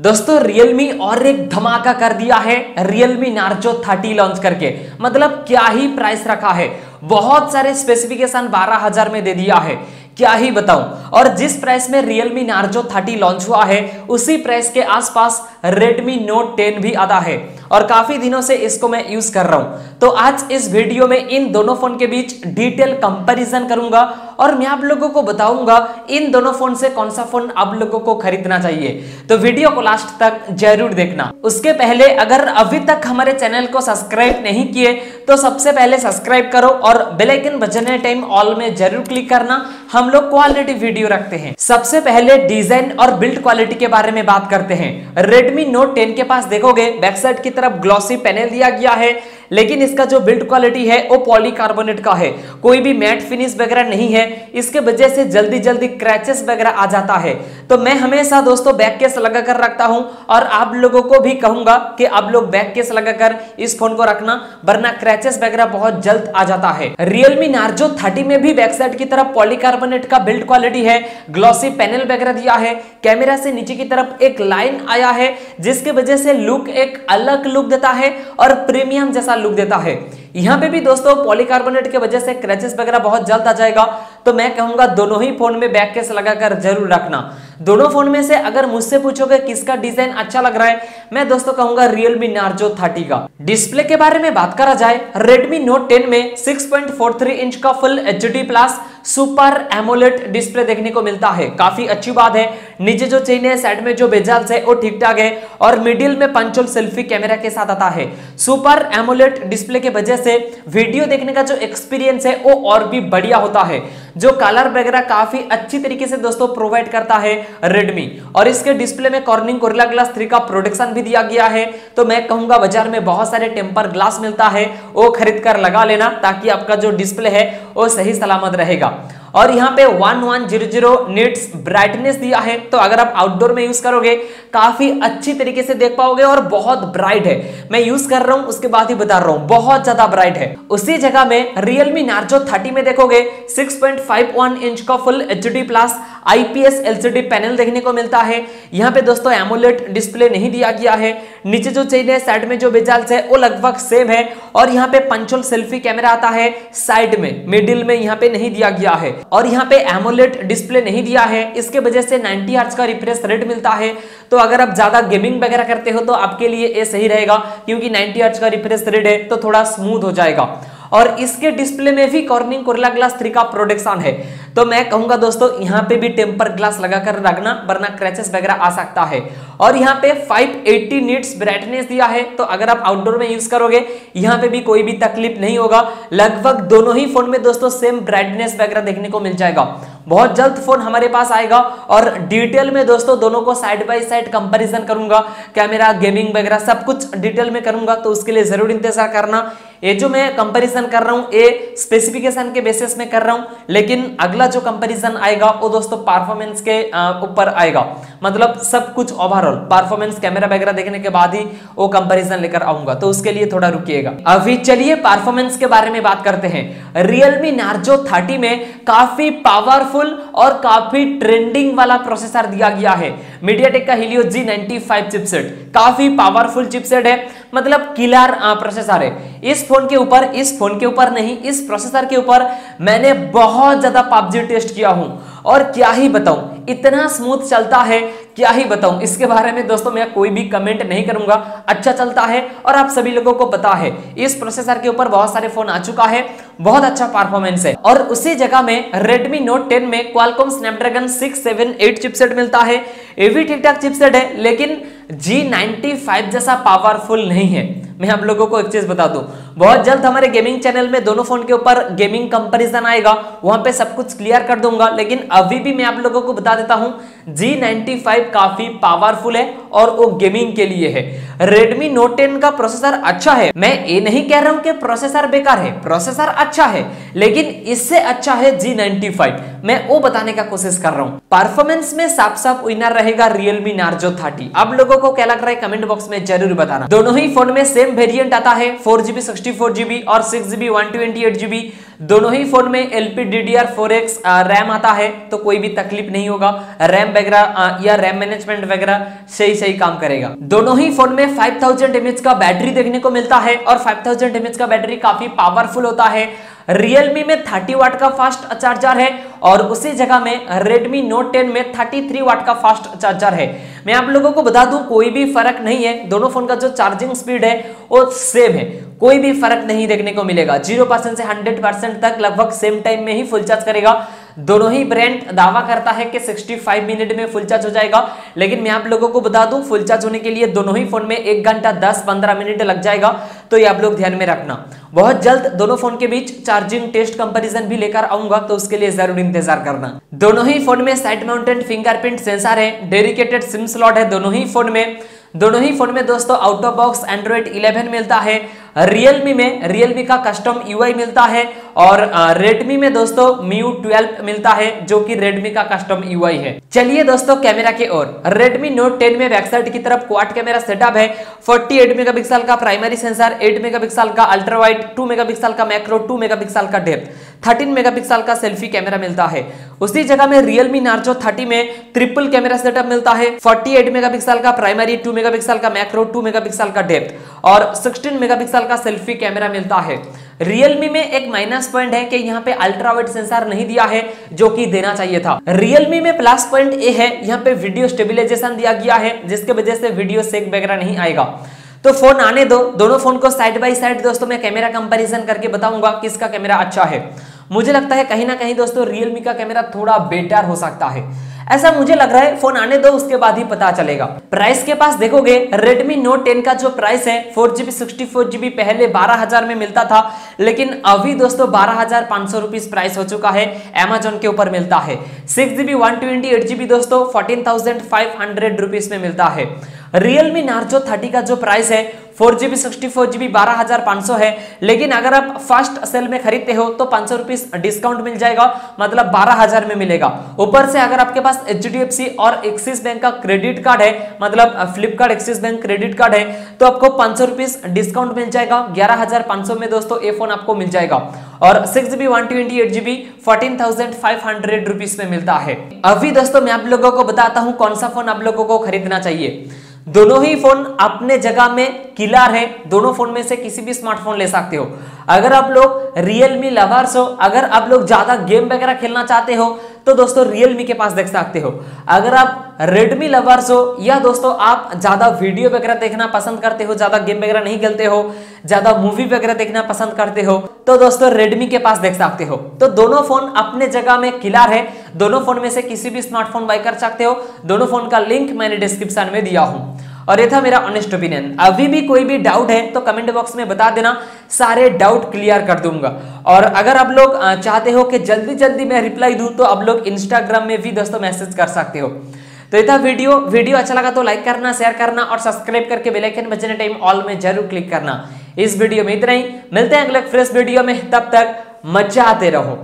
दोस्तों, Realme और एक धमाका कर दिया है Realme Narzo 30 लॉन्च करके। मतलब क्या ही प्राइस रखा है? बहुत सारे स्पेसिफिकेशन 12000 में दे दिया है। क्या ही बताऊँ? और जिस प्राइस में Realme Narzo 30 लॉन्च हुआ है, उसी प्राइस के आसपास Redmi Note 10 भी आता है। और काफ़ी दिनों से इसको मैं यूज़ कर रहा हूँ। तो आज इस वीडियो में इन दोनों फ़ोन के बीच डिटेल कंपैरिजन करूँगा। और मैं आप लोगों को बताऊँगा, इन दोनों फ़ोन से कौन सा फ़ोन आप लोगों को खरीदना चाहिए। तो वीडियो को लास्ट तक ज़रूर देखना। उसके पहले, अगर अभी तक हमारे चैनल को सब्सक्राइब नहीं किए तो सबसे पहले सब्सक्राइब करो और बेल आइकन बजने टाइम ऑल में ज़रूर क्लिक करना। हम लोग क्वालिटी वीडियो रखते हैं। सबसे पहले डिज़ाइन और बिल्ड क्वालिटी के बारे में बात करते हैं। रेडमी नोट टेन के पास देखोगे बैक साइड की तरफ़ ग्लॉसी पैनल दिया गया है। लेकिन इसका जो बिल्ड क्वालिटी है, वो पॉलीकार्बोनेट का है। कोई भी मैट फिनिश वगैरह नहीं है। इसके वजह से जल्दी जल्दी क्रैचेस वगैरह आ जाता है। तो मैं हमेशा दोस्तों बैक केस लगा कर रखता हूँ और आप लोगों को भी कहूँगा कि आप लोग बैक केस लगाकर इस फ़ोन को रखना, वरना क्रैचेस वगैरह बहुत जल्द आ जाता है। रियलमी नार्जो थर्टी में भी बैक साइड की तरफ़ पॉलीकार्बोनेट का बिल्ड क्वालिटी है ग्लॉसी पैनल वगैरह दिया है कैमरा से नीचे की तरफ़ एक लाइन आया है, जिसके वजह से लुक एक अलग लुक देता है और प्रीमियम जैसा लुक देता है। यहाँ पे भी दोस्तों पॉलीकार्बोनेट की वजह से क्रैचेस वगैरह बहुत जल्द आ जाएगा तो मैं कहूँगा दोनों ही फ़ोन में बैक केस लगाकर ज़रूर रखना। दोनों फ़ोन में से अगर मुझसे पूछोगे किसका डिज़ाइन अच्छा लग रहा है, मैं दोस्तों कहूँगा रियलमी नार्जो थर्टी का। डिस्प्ले के बारे में बात करा जाए रेडमी नोट टेन में 6.43 इंच का full H plus super AMOLED display देखने को मिलता है। काफ़ी अच्छी बात है नीचे जो चेन है साइड में जो बेजाल्स है, वो ठीक ठाक है और मिडिल में पंचोल सेल्फी कैमरा के साथ आता है। सुपर एमोलेट डिस्प्ले के वजह से वीडियो देखने का जो एक्सपीरियंस है, वो और भी बढ़िया होता है, जो कलर वगैरह काफ़ी अच्छी तरीके से दोस्तों प्रोवाइड करता है Redmi और इसके डिस्प्ले में कॉर्निंग कोरिला ग्लास 3 का प्रोडक्शन भी दिया गया है। तो मैं कहूँगा बाज़ार में बहुत सारे टेम्पर ग्लास मिलता है, वो खरीद कर लगा लेना, ताकि आपका जो डिस्प्ले है, वो सही सलामत रहेगा। और यहाँ पे 1100 निट्स ब्राइटनेस दिया है। तो अगर आप आउटडोर में यूज़ करोगे, काफ़ी अच्छी तरीके से देख पाओगे और बहुत ब्राइट है। मैं यूज़ कर रहा हूँ, उसके बाद ही बता रहा हूँ, बहुत ज़्यादा ब्राइट है। उसी जगह में रियलमी नार्जो थर्टी में देखोगे सिक्स इंच का full HD plus IPS LCD panel देखने को मिलता है। यहाँ पे दोस्तों एमोलेट डिस्प्ले नहीं दिया गया है। नीचे जो चाहिए साइड में जो बेजाल्स है, वो लगभग सेम है। और यहाँ पे पंचोल सेल्फी कैमरा आता है साइड में मिडिल में यहाँ पे नहीं दिया गया है। और यहाँ पे एमोलेट डिस्प्ले नहीं दिया है। इसके वजह से 90 हर्ट्ज का रिफ्रेश रेट मिलता है। तो अगर आप ज़्यादा गेमिंग वगैरह करते हो तो आपके लिए ये सही रहेगा। क्योंकि 90 हर्ट्ज का रिफ्रेश रेट है तो थोड़ा स्मूथ हो जाएगा। और इसके डिस्प्ले में भी कॉर्निंग कोरिला ग्लास थ्री का प्रोडक्शन है। तो मैं कहूँगा दोस्तों, यहाँ पे भी टेम्पर ग्लास लगाकर रखना वरना क्रैचेस वगैरह आ सकता है। और यहाँ पे 580 निट्स ब्राइटनेस दिया है तो अगर आप आउटडोर में यूज़ करोगे, यहाँ पे भी कोई भी तकलीफ़ नहीं होगा। लगभग दोनों ही फ़ोन में दोस्तों सेम ब्राइटनेस वगैरह देखने को मिल जाएगा। बहुत जल्द फ़ोन हमारे पास आएगा, और डिटेल में दोस्तों दोनों को साइड बाय साइड कंपैरिजन करूँगा। कैमरा गेमिंग वगैरह सब कुछ डिटेल में करूँगा तो उसके लिए ज़रूर इंतज़ार करना। ये जो मैं कंपैरिजन कर रहा हूँ, ये स्पेसिफिकेशन के बेसिस में कर रहा हूँ, लेकिन अगला जो कंपैरिजन आएगा, वो दोस्तों परफॉर्मेंस के ऊपर आएगा। मतलब सब कुछ ओवरऑल परफॉर्मेंस कैमरा वगैरह देखने के बाद ही वो कंपैरिजन लेकर आऊँगा। तो उसके लिए थोड़ा रुकिएगा। अभी चलिए परफॉर्मेंस के बारे में बात करते हैं। रियलमी नार्जो 30 में काफ़ी पावरफुल और काफ़ी ट्रेंडिंग वाला प्रोसेसर दिया गया है। MediaTek का Helio G95 चिपसेट काफ़ी पावरफुल चिपसेट है। मतलब किलर प्रोसेसर है। इस फ़ोन के ऊपर, इस फ़ोन के ऊपर नहीं, इस प्रोसेसर के ऊपर मैंने बहुत ज़्यादा पबजी टेस्ट किया हूँ। और क्या ही बताऊँ, इतना स्मूथ चलता है क्या ही बताऊँ? इसके बारे में दोस्तों मैं कोई भी कमेंट नहीं करूँगा। अच्छा चलता है और आप सभी लोगों को पता है, इस प्रोसेसर के ऊपर बहुत सारे फ़ोन आ चुका है, बहुत अच्छा परफॉर्मेंस है। और उसी जगह में Redmi Note 10 में Qualcomm Snapdragon 678 चिपसेट मिलता है। ये भी ठीक ठाक चिपसेट है, लेकिन G95 जैसा पावरफुल नहीं है। मैं आप लोगों को एक चीज़ बता दूँ बहुत जल्द हमारे गेमिंग चैनल में दोनों फ़ोन के ऊपर गेमिंग कंपेरिजन आएगा। वहाँ पे सब कुछ क्लियर कर दूँगा। लेकिन अभी भी मैं आप लोगों को बता देता हूँ G95 काफ़ी पावरफुल है और वो गेमिंग के लिए है। Redmi Note 10 का प्रोसेसर अच्छा है। मैं ये नहीं कह रहा हूँ कि प्रोसेसर बेकार है। प्रोसेसर अच्छा है, लेकिन इससे अच्छा है G95 मैं वो बताने का कोशिश कर रहा हूँ। परफॉर्मेंस में साफ़ साफ़ विनर रहेगा Realme Narzo 30 अब लोगों को क्या लग रहा है कमेंट बॉक्स में ज़रूर बताना। दोनों ही फ़ोन में सेम वेरियंट आता है फोर जीबी सिक्सटी और सिक्स जीबी वन दोनों ही फ़ोन में L P D D R four X RAM आता है तो कोई भी तकलीफ़ नहीं होगा। रैम वगैरह या रैम मैनेजमेंट वगैरह सही सही काम करेगा। दोनों ही फ़ोन में 5000 थाउज़ेंड का बैटरी देखने को मिलता है, और 5000 थाउज़ेंड का बैटरी काफ़ी पावरफुल होता है। Realme में 30 वाट का फास्ट चार्जर है और उसी जगह में Redmi Note 10 में 33 वाट का फास्ट चार्जर है। मैं आप लोगों को बता दूँ, कोई भी फ़र्क नहीं है। दोनों फ़ोन का जो चार्जिंग स्पीड है, वो सेम है। कोई भी फ़र्क नहीं देखने को मिलेगा। ज़ीरो परसेंट से हंड्रेड परसेंट तक लगभग सेम टाइम में ही फुल चार्ज करेगा। दोनों ही ब्रांड दावा करता है कि 65 मिनट में फुल चार्ज हो जाएगा। लेकिन मैं आप लोगों को बता दूँ फुल चार्ज होने के लिए दोनों ही फ़ोन में एक घंटा 10-15 मिनट लग जाएगा। तो ये आप लोग ध्यान में रखना। बहुत जल्द दोनों फ़ोन के बीच चार्जिंग टेस्ट कंपैरिजन भी लेकर आऊँगा तो उसके लिए ज़रूर इंतज़ार करना। दोनों ही फ़ोन में साइड माउंटेड फिंगरप्रिंट सेंसर है डेडिकेटेड सिम स्लॉट है दोनों ही फ़ोन में। दोनों ही फ़ोन में दोस्तों आउट ऑफ़ बॉक्स एंड्रॉइड 11 मिलता है रियलमी में रियलमी का कस्टम यूआई मिलता है और Redmi में दोस्तों MIU 12 मिलता है, जो कि Redmi का कस्टम UI है। चलिए दोस्तों कैमरा के ओर। Redmi Note 10 में साइड की तरफ़ क्वाड कैमरा सेटअप है। 48 मेगापिक्सल का प्राइमरी सेंसर 8 मेगापिक्सल का अल्ट्रा वाइड 2 मेगापिक्सल का मैक्रो 2 मेगापिक्सल का डेप्थ 13 मेगापिक्सल का सेल्फी कैमरा मिलता है। उसी जगह में Realme Narzo 30 में ट्रिपल कैमरा सेटअप मिलता है। 48 मेगापिक्सल का प्राइमरी 2 मेगापिक्सल का मैक्रो 2 मेगापिक्सल का डेप्थ और 16 मेगापिक्सल का सेल्फी कैमरा मिलता है। Realme में एक माइनस पॉइंट है कि यहाँ पे अल्ट्रा वाइड सेंसर नहीं दिया है, जो कि देना चाहिए था। रियलमी में प्लस पॉइंट ए है, यहाँ पे वीडियो स्टेबिलाईजेशन दिया गया है, जिसके वजह से वीडियो सेक वगैरह नहीं आएगा। तो फ़ोन आने दो, दोनों फ़ोन को साइड बाय साइड दोस्तों मैं कैमरा कंपैरिजन करके बताऊँगा किसका कैमरा अच्छा है। मुझे लगता है कहीं ना कहीं दोस्तों Realme का कैमरा थोड़ा बेटर हो सकता है। ऐसा मुझे लग रहा है फ़ोन आने दो, उसके बाद ही पता चलेगा। प्राइस के पास देखोगे, Redmi Note 10 का जो प्राइस है, four GB, sixty four GB पहले बारह हज़ार में मिलता था, लेकिन अभी दोस्तों बारह हज़ार पाँच सौ रुपीज़ प्राइस हो चुका है, Amazon के ऊपर मिलता है। Six GB, one twenty, eight GB दोस्तों, fourteen thousand five hundred rupees में मिलता है। Realme Narzo 30 का जो प्राइस है four GB sixty four GB बारह हज़ार पाँच सौ है। लेकिन अगर आप फ़र्स्ट सेल में खरीदते हो तो पाँच सौ रुपीज़ डिस्काउंट मिल जाएगा मतलब बारह हज़ार में मिलेगा। ऊपर से अगर आपके पास HDFC और एक्सिस बैंक का क्रेडिट कार्ड है मतलब Flipkart Axis bank credit card है तो आपको पाँच सौ रुपीज़ डिस्काउंट मिल जाएगा। ग्यारह हज़ार पाँच सौ में दोस्तों ए फ़ोन आपको मिल जाएगा। और six GB one twenty eight GB fourteen thousand five hundred rupees में मिलता है। अभी दोस्तों मैं आप लोगों को बताता हूँ कौन सा फ़ोन आप लोगों को खरीदना चाहिए। दोनों ही फ़ोन अपने जगह में किलर है। दोनों फ़ोन में से किसी भी स्मार्टफ़ोन ले सकते हो। अगर आप लोग रियलमी लवर्स हो, अगर आप लोग ज़्यादा गेम वगैरह खेलना चाहते हो तो दोस्तों रियलमी के पास देख सकते हो। अगर आप रेडमी लवर्स हो, या दोस्तों आप ज़्यादा वीडियो वगैरह देखना पसंद करते हो, ज़्यादा गेम वगैरह नहीं खेलते हो, ज़्यादा मूवी वगैरह देखना पसंद करते हो तो दोस्तों रेडमी के पास देख सकते हो। तो दोनों फ़ोन अपने जगह में किलर है। दोनों फ़ोन में से किसी भी स्मार्टफ़ोन बाय कर सकते हो। दोनों फ़ोन का लिंक मैंने डिस्क्रिप्शन में दिया हूँ। और ये था मेरा ऑनेस्ट ओपिनियन अभी भी कोई भी डाउट है तो कमेंट बॉक्स में बता देना। सारे डाउट क्लियर कर दूँगा। और अगर आप लोग चाहते हो कि जल्दी जल्दी मैं रिप्लाई दूँ तो आप लोग इंस्टाग्राम में भी दोस्तों मैसेज कर सकते हो। तो ये था वीडियो वीडियो अच्छा लगा तो लाइक करना शेयर करना और सब्सक्राइब करके बेल आइकन बजने टाइम ऑल में ज़रूर क्लिक करना। इस वीडियो में इतना ही। मिलते हैं अगले फ्रेश वीडियो में। तब तक मज़ा आते रहो।